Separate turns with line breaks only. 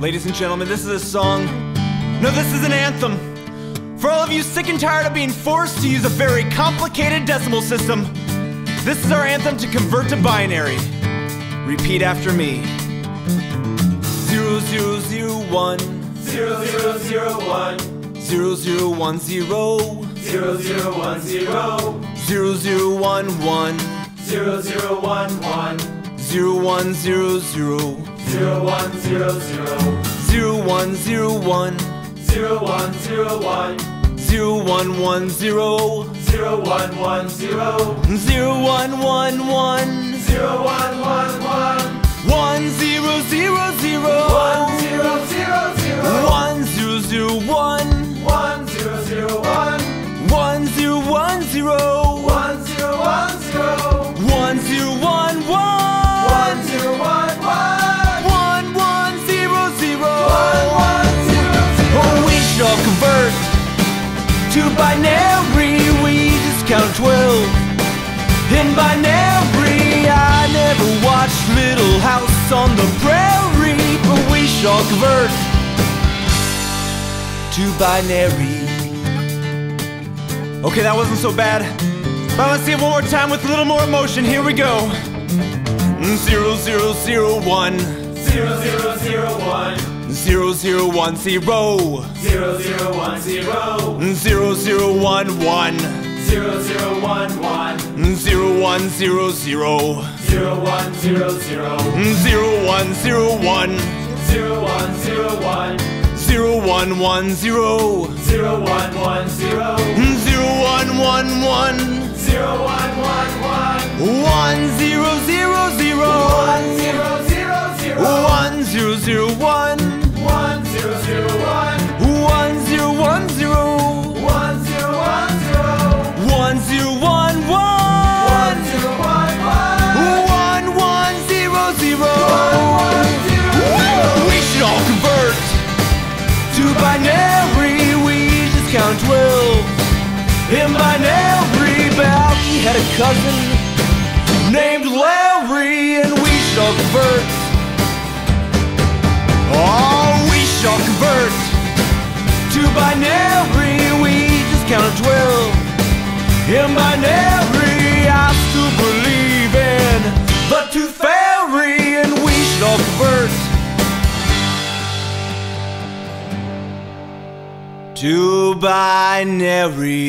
Ladies and gentlemen, this is a song. No, this is an anthem. For all of you sick and tired of being forced to use a very complicated decimal system, this is our anthem to convert to binary. Repeat after me. Zero zero zero one
Zero zero zero one
zero zero one zero
zero zero one zero
zero zero one one
zero zero one one
zero one zero zero
zero one zero zero
zero one zero one
zero one zero one
zero one one zero
zero one one zero
zero one one one
zero one one one
one zero zero zero
one zero zero zero
one zero zero one
one zero zero one
one zero one zero
one zero one zero
one zero one to binary. We just count twelve in binary. I never watched Little House on the Prairie, but we shall convert to binary. Okay, that wasn't so bad. But let's see it one more time with a little more emotion. Here we go. Zero zero zero one
zero zero zero one
zero zero one zero
zero zero one zero
one one.
Zero zero one one
zero one zero. Zero
zero one zero zero.
Zero one zero one.
Zero one zero one.
Zero one one zero
zero one. One zero
zero one one one.
Zero one one one.
One zero zero zero.
One zero zero zero.
one zero zero one
one
cousin named Larry, and we should all convert. Oh, we should all convert to binary. We just count twelve in binary. I still believe in the tooth fairy, and we should all convert. to binary.